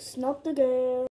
Snuck the girl.